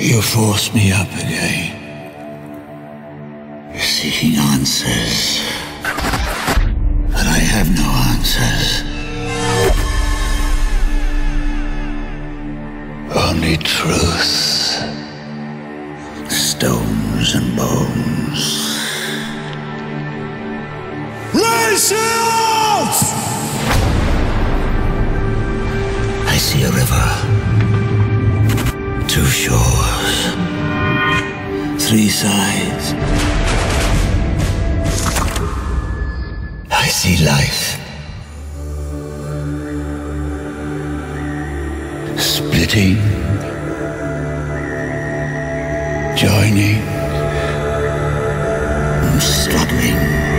You force me up again. Seeking answers. But I have no answers. Only truth. Stones and bones. I see a river. Two shores. Three sides. I see life. Splitting. Joining. Struggling.